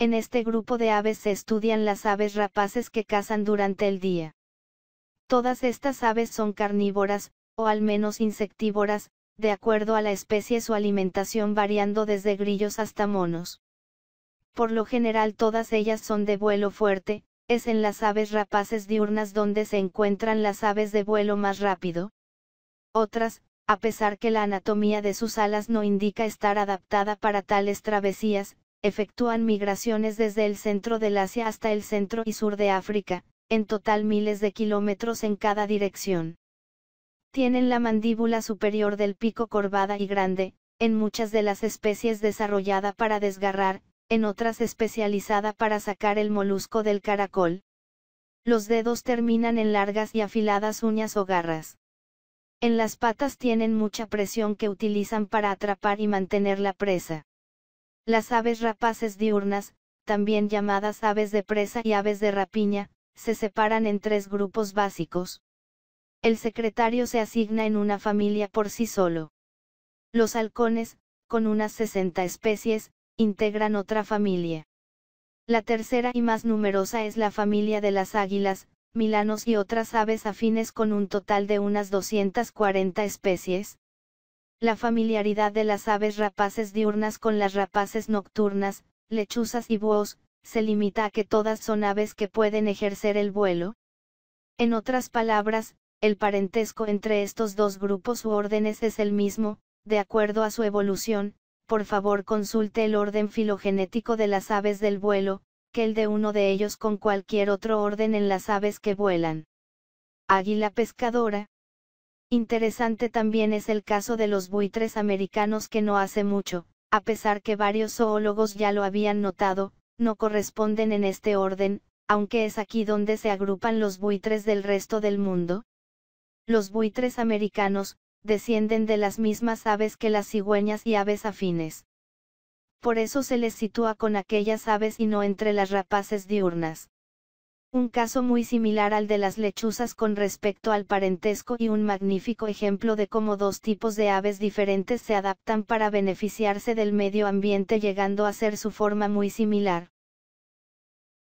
En este grupo de aves se estudian las aves rapaces que cazan durante el día. Todas estas aves son carnívoras, o al menos insectívoras, de acuerdo a la especie su alimentación variando desde grillos hasta monos. Por lo general todas ellas son de vuelo fuerte, es en las aves rapaces diurnas donde se encuentran las aves de vuelo más rápido. Otras, a pesar que la anatomía de sus alas no indica estar adaptada para tales travesías, efectúan migraciones desde el centro del Asia hasta el centro y sur de África, en total miles de kilómetros en cada dirección. Tienen la mandíbula superior del pico corvada y grande, en muchas de las especies desarrollada para desgarrar, en otras especializada para sacar el molusco del caracol. Los dedos terminan en largas y afiladas uñas o garras. En las patas tienen mucha presión que utilizan para atrapar y mantener la presa. Las aves rapaces diurnas, también llamadas aves de presa y aves de rapiña, se separan en tres grupos básicos. El secretario se asigna en una familia por sí solo. Los halcones, con unas 60 especies, integran otra familia. La tercera y más numerosa es la familia de las águilas, milanos y otras aves afines con un total de unas 240 especies. La familiaridad de las aves rapaces diurnas con las rapaces nocturnas, lechuzas y búhos, se limita a que todas son aves que pueden ejercer el vuelo. En otras palabras, el parentesco entre estos dos grupos u órdenes es el mismo, de acuerdo a su evolución, por favor consulte el orden filogenético de las aves del vuelo, que el de uno de ellos con cualquier otro orden en las aves que vuelan. Águila pescadora. Interesante también es el caso de los buitres americanos que no hace mucho, a pesar que varios zoólogos ya lo habían notado, no corresponden en este orden, aunque es aquí donde se agrupan los buitres del resto del mundo. Los buitres americanos, descienden de las mismas aves que las cigüeñas y aves afines por eso se les sitúa con aquellas aves y no entre las rapaces diurnas. Un caso muy similar al de las lechuzas con respecto al parentesco y un magnífico ejemplo de cómo dos tipos de aves diferentes se adaptan para beneficiarse del medio ambiente llegando a ser su forma muy similar.